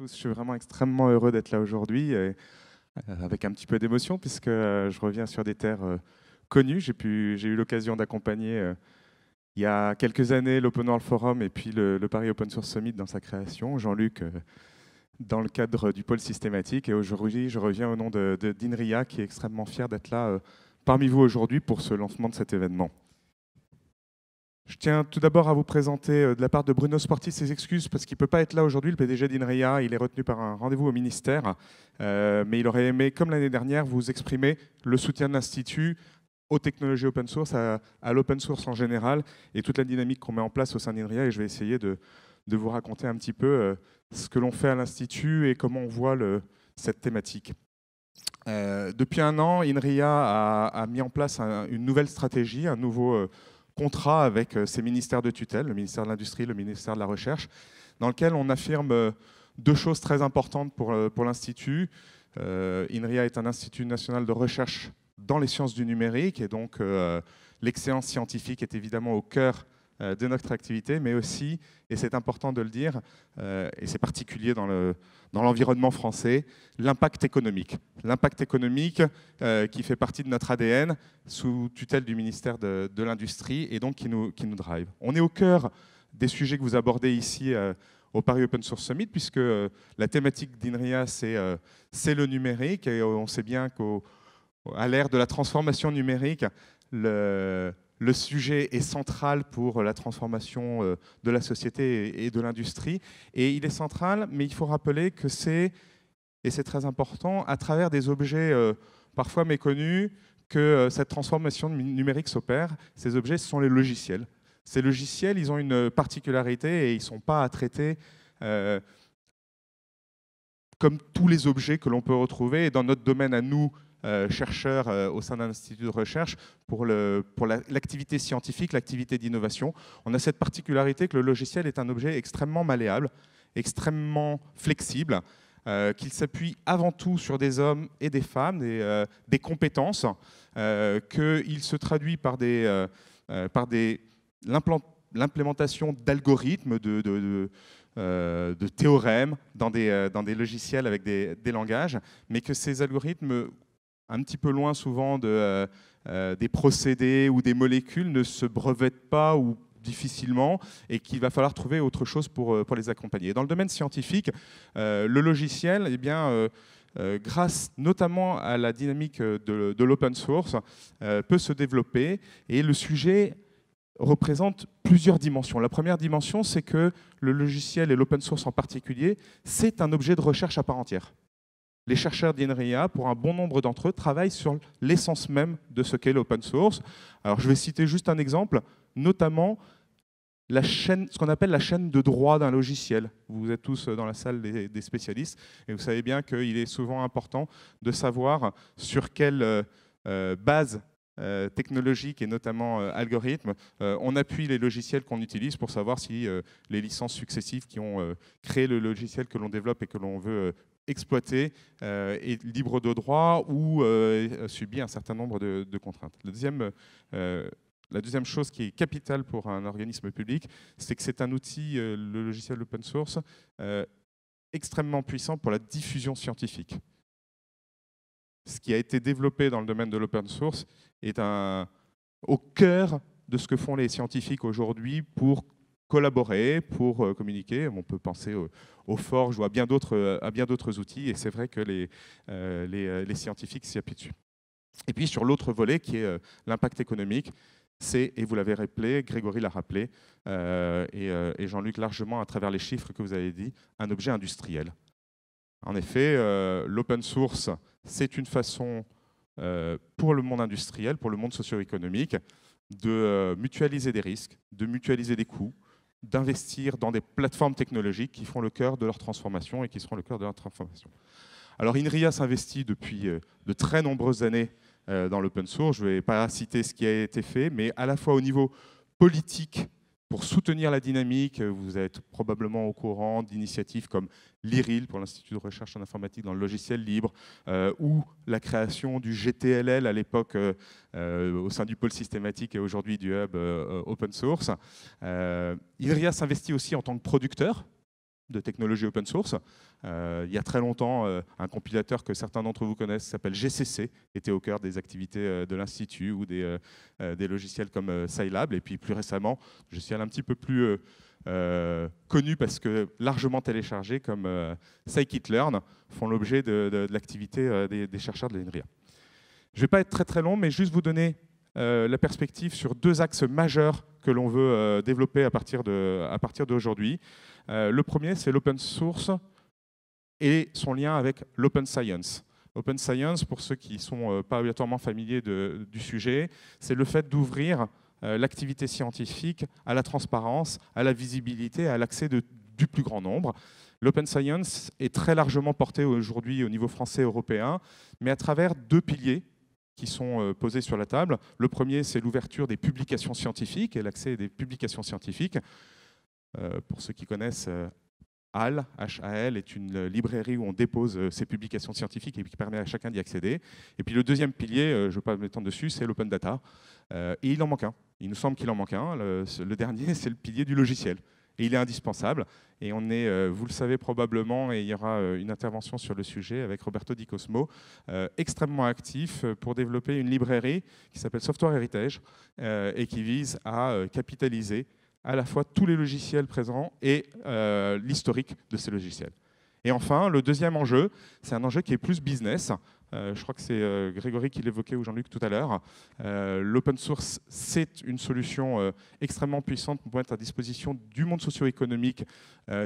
je suis vraiment extrêmement heureux d'être là aujourd'hui, euh, avec un petit peu d'émotion, puisque euh, je reviens sur des terres euh, connues. J'ai eu l'occasion d'accompagner il y a quelques années l'Open World Forum et puis le, Paris Open Source Summit dans sa création. Jean-Luc, dans le cadre du pôle systématique. Et aujourd'hui, je reviens au nom de, d'INRIA, qui est extrêmement fier d'être là parmi vous aujourd'hui pour ce lancement de cet événement. Je tiens tout d'abord à vous présenter euh, de la part de Bruno Sporti ses excuses parce qu'il ne peut pas être là aujourd'hui, le PDG d'INRIA. Il est retenu par un rendez-vous au ministère. Euh, mais il aurait aimé, comme l'année dernière, vous exprimer le soutien de l'Institut aux technologies open source, à, l'open source en général et toute la dynamique qu'on met en place au sein d'INRIA. Et je vais essayer de, vous raconter un petit peu euh, ce que l'on fait à l'Institut et comment on voit cette thématique. depuis un an, INRIA a, mis en place une nouvelle stratégie, un nouveau contrat avec euh, ces ministères de tutelle, le ministère de l'Industrie, le ministère de la Recherche, dans lequel on affirme euh, deux choses très importantes pour, euh, l'Institut. INRIA est un institut national de recherche dans les sciences du numérique, et donc l'excellence scientifique est évidemment au cœur de notre activité, mais aussi, et c'est important de le dire, euh, et c'est particulier dans l'environnement dans français, l'impact économique. L'impact économique euh, qui fait partie de notre ADN sous tutelle du ministère de, l'Industrie et donc qui nous, qui nous drive. On est au cœur des sujets que vous abordez ici au Paris Open Source Summit, puisque la thématique d'INRIA, c'est le numérique, et on sait bien qu'à l'ère de la transformation numérique, le, le sujet est central pour la transformation euh, de la société et de l'industrie. Et il est central, mais il faut rappeler que c'est, et c'est très important, à travers des objets euh, parfois méconnus, que euh, cette transformation numérique s'opère. Ces objets, ce sont les logiciels. Ces logiciels, ils ont une particularité et ils ne sont pas à traiter comme tous les objets que l'on peut retrouver. Et dans notre domaine à nous, euh, chercheurs euh, au sein d'un institut de recherche pour l'activité scientifique, l'activité d'innovation. On a cette particularité que le logiciel est un objet extrêmement malléable, extrêmement flexible, euh, qu'il s'appuie avant tout sur des hommes et des femmes, des, des compétences, qu'il se traduit par des, par l'implémentation d'algorithmes, de, de, de, théorèmes dans des, dans des logiciels avec des, des, langages, mais que ces algorithmes un petit peu loin souvent euh, euh, des procédés ou des molécules ne se brevettent pas ou difficilement et qu'il va falloir trouver autre chose pour, euh, les accompagner. Dans le domaine scientifique, le logiciel, eh bien, grâce notamment à la dynamique de, de l'open source, peut se développer et le sujet représente plusieurs dimensions. La première dimension, c'est que le logiciel et l'open source en particulier, c'est un objet de recherche à part entière les chercheurs d'INRIA, pour un bon nombre d'entre eux, travaillent sur l'essence même de ce qu'est l'open source. Alors, je vais citer juste un exemple, notamment la chaîne, ce qu'on appelle la chaîne de droit d'un logiciel. Vous êtes tous dans la salle des, spécialistes et vous savez bien qu'il est souvent important de savoir sur quelle euh, euh, base euh, technologique et notamment algorithme, on appuie les logiciels qu'on utilise pour savoir si les licences successives qui ont créé le logiciel que l'on développe et que l'on veut exploité, euh, est libre de droit ou euh, subit un certain nombre de, contraintes. Euh, la deuxième chose qui est capitale pour un organisme public, c'est que c'est un outil, le logiciel open source, extrêmement puissant pour la diffusion scientifique. Ce qui a été développé dans le domaine de l'open source est au cœur de ce que font les scientifiques aujourd'hui pour collaborer, pour euh, communiquer. On peut penser aux forges ou à bien d'autres outils, et c'est vrai que les, euh, les, scientifiques s'y appuient dessus. Et puis sur l'autre volet, qui est euh, l'impact économique, c'est, et vous l'avez rappelé, Grégory l'a rappelé, et, Jean-Luc largement à travers les chiffres que vous avez dit, un objet industriel. En effet, l'open source, c'est une façon pour le monde industriel, pour le monde socio-économique, de mutualiser des risques, de mutualiser des coûts, d'investir dans des plateformes technologiques qui font le cœur de leur transformation et qui seront le cœur de leur transformation. Alors INRIA s'investit depuis euh, de très nombreuses années euh, dans l'open source. Je ne vais pas citer ce qui a été fait, mais à la fois au niveau politique pour soutenir la dynamique, euh, vous êtes probablement au courant d'initiatives comme l'IRIL pour l'Institut de recherche en informatique dans le logiciel libre, euh, ou la création du GTLL à l'époque euh, au sein du pôle systématique et aujourd'hui du hub open source. IRIA s'investit aussi en tant que producteur de technologie open source. il y a très longtemps, un compilateur que certains d'entre vous connaissent s'appelle GCC, était au cœur des activités de l'Institut ou des, des, logiciels comme Scilab. Et puis plus récemment, je suis un petit peu plus euh, connus parce que largement téléchargés comme euh, Scikit-learn font l'objet de, l'activité euh, des, chercheurs de l'INRIA. Je ne vais pas être très très long, mais juste vous donner la perspective sur deux axes majeurs que l'on veut développer à partir d'aujourd'hui. le premier, c'est l'open source et son lien avec l'open science. Open science, pour ceux qui ne sont pas obligatoirement familiers du sujet, c'est le fait d'ouvrir euh, l'activité scientifique à la transparence, à la visibilité, à l'accès du plus grand nombre. L'open science est très largement porté aujourd'hui au niveau français et européen, mais à travers deux piliers qui sont euh, posés sur la table. Le premier, c'est l'ouverture des publications scientifiques et l'accès des publications scientifiques. Euh, pour ceux qui connaissent, HAL, HAL est une librairie où on dépose ses publications scientifiques et qui permet à chacun d'y accéder. Et puis le deuxième pilier, je ne vais pas m'étendre dessus, c'est l'open data. et il en manque un. Il nous semble qu'il en manque un. Le, dernier, c'est le pilier du logiciel. Et il est indispensable. Et on est, euh, vous le savez probablement, et il y aura euh, une intervention sur le sujet avec Roberto Di Cosmo, euh, extrêmement actif pour développer une librairie qui s'appelle Software Heritage et qui vise à capitaliser à la fois tous les logiciels présents et l'historique de ces logiciels. Et enfin, le deuxième enjeu, c'est un enjeu qui est plus business. Euh, je crois que c'est euh, Grégory qui l'évoquait ou Jean-Luc tout à l'heure. Euh, l'open source, c'est une solution extrêmement puissante pour mettre à disposition du monde socio-économique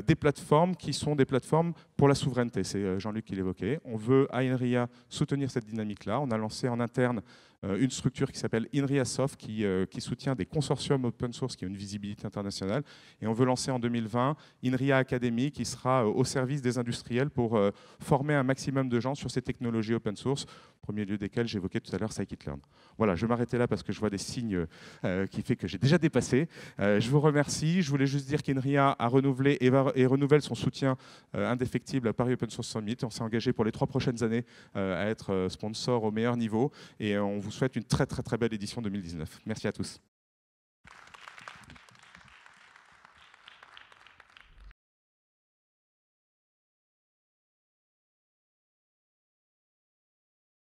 des plateformes qui sont des plateformes pour la souveraineté. C'est Jean-Luc qui l'évoquait. On veut à INRIA soutenir cette dynamique-là. On a lancé en interne une structure qui s'appelle INRIASoft qui, qui soutient des consortiums open source qui ont une visibilité internationale. Et on veut lancer en 2020 INRIA Academy qui sera au service des industriels pour former un maximum de gens sur ces technologies open source, premier lieu desquels j'évoquais tout à l'heure scikit-learn. Voilà, je vais m'arrêter là parce que je vois des signes euh, qui fait que j'ai déjà dépassé. Euh, je vous remercie. Je voulais juste dire qu'INRIA a renouvelé et, et, renouvelle son soutien euh, indéfectible à Paris Open Source Summit. On s'est engagé pour les trois prochaines années à être sponsor au meilleur niveau et on vous souhaite une très très très belle édition 2019. Merci à tous.